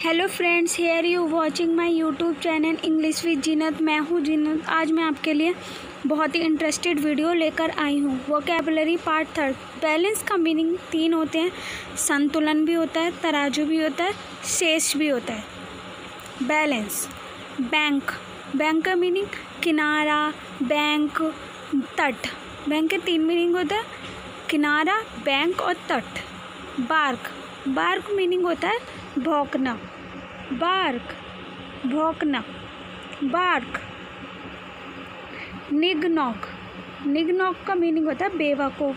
Hello friends here you watching my YouTube channel English with Zeenat मैं हूँ जिनत आज मैं आपके लिए बहुत ही इंटरेस्टेड वीडियो लेकर आई हूँ। वोकेबलरी पार्ट थर्ड बैलेंस का मीनिंग तीन होते हैं। संतुलन भी होता है, तराजू भी होता है, शेष भी होता है। बैलेंस बैंक बैंक का मीनिंग किनारा बैंक तट। बैंक के तीन मीनिंग होता है, किनारा बैंक और तट। बार्क बार्क मीनिंग होता है भौंकना। बार्क भौंकना। बार्क। निगनॉक। निगनॉक का मीनिंग होता है बेवकूफ़।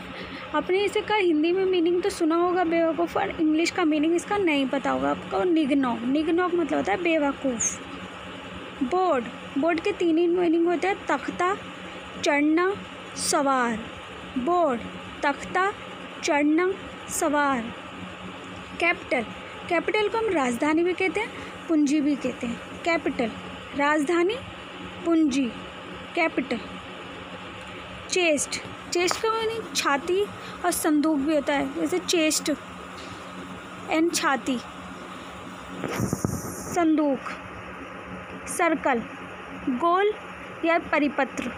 आपने इसे का हिंदी में मीनिंग तो सुना होगा, बेवकूफ़, और इंग्लिश का मीनिंग इसका नहीं पता होगा आपको। निगनॉक। निगनॉक मतलब होता है बेवकूफ़। बोर्ड। बोर्ड के तीन ही मीनिंग होते हैं, तख्ता, चढ़ना, सवार। बोर्ड, तख्ता, चढ़ना, सवार। कैपिटल। कैपिटल को हम राजधानी भी कहते हैं, पूंजी भी कहते हैं। कैपिटल, राजधानी, पूंजी, कैपिटल। चेस्ट चेस्ट का मीनिंग छाती और संदूक भी होता है, जैसे चेस्ट। एंड छाती, संदूक, सर्कल, गोल या परिपत्र।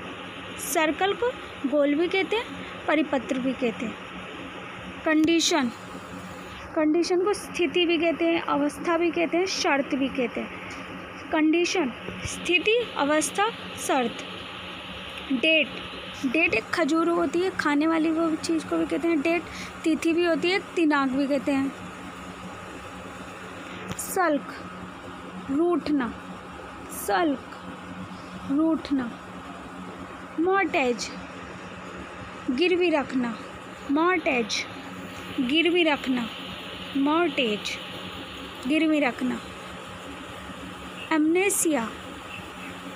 सर्कल को गोल भी कहते हैं, परिपत्र भी कहते हैं। कंडीशन कंडीशन को स्थिति भी कहते हैं, अवस्था भी कहते हैं, शर्त भी कहते हैं। कंडीशन स्थिति, अवस्था, शर्त। डेट डेट एक खजूर होती है, खाने वाली वो चीज़ को भी कहते हैं। डेट तिथि भी होती है दिनांक भी कहते हैं। सल्क रूठना। सल्क रूठना। मॉर्टेज गिरवी रखना। मॉर्टेज गिरवी रखना। मॉर्टेज। गिरवी रखना। एमनेसिया,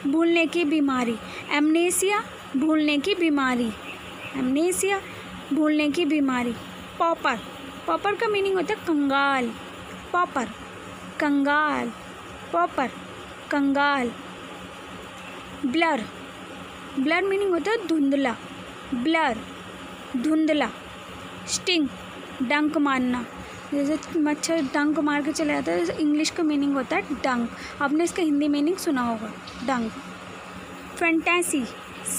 भूलने की बीमारी। एमनेसिया, भूलने की बीमारी। एमनेसिया, भूलने की बीमारी। पॉपर। पॉपर का मीनिंग होता है कंगाल। पॉपर। कंगाल। पॉपर। कंगाल। ब्लर। ब्लर मीनिंग होता है धुंधला। ब्लर। धुंधला। स्टिंग। डंक मारना। जैसे मच्छर डंक मार के चले जाता है इंग्लिश का मीनिंग होता है डंक। आपने इसका हिंदी मीनिंग सुना होगा, डंक। फैंटेसी,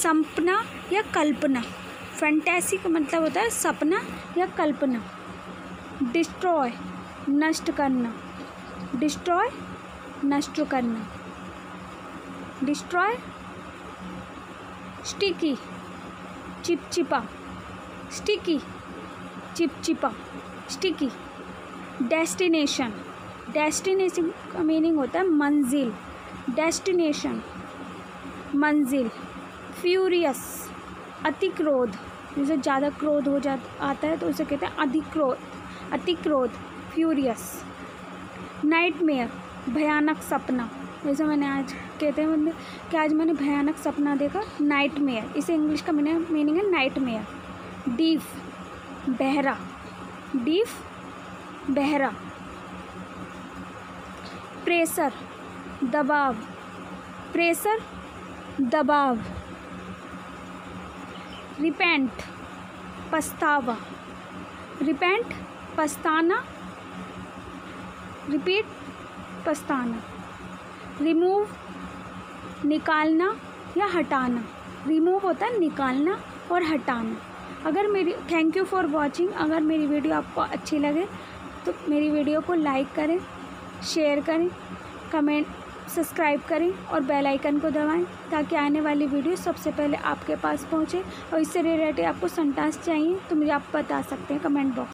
सपना या कल्पना। फैंटेसी का मतलब होता है सपना या कल्पना। डिस्ट्रॉय, नष्ट करना। डिस्ट्रॉय, नष्ट करना। डिस्ट्रॉय, स्टिकी, चिपचिपा। स्टिकी चिपचिपा। स्टिकी। डेस्टिनेशन। डेस्टिनेशन का मीनिंग होता है मंजिल। डेस्टिनेशन, मंजिल, फ्यूरियस, अतिक्रोध। जैसे ज़्यादा क्रोध हो जा, आता है तो उसे कहते हैं अधिक्रोध, अतिक्रोध, फ्यूरियस। नाइट मेयर भयानक सपना। जैसे मैंने आज कहते हैं मतलब कि आज मैंने भयानक सपना देखा नाइट मेयर इसे इंग्लिश का मीनिंग है नाइट मेयर डीफ, बहरा। डीफ बहरा, प्रेशर, दबाव प्रेशर, दबाव, रिपेंट, पछतावा, रिपेंट, पछताना, रिपीट, पछताना, रिमूव, निकालना या हटाना, रिमूव होता है निकालना और हटाना। अगर मेरी थैंक यू फॉर वॉचिंग अगर मेरी वीडियो आपको अच्छी लगे तो मेरी वीडियो को लाइक करें, शेयर करें, कमेंट, सब्सक्राइब करें और बेल आइकन को दबाएँ ताकि आने वाली वीडियो सबसे पहले आपके पास पहुँचे और इससे रिलेटेड आपको संटास चाहिए तो मुझे आप बता सकते हैं कमेंट बॉक्स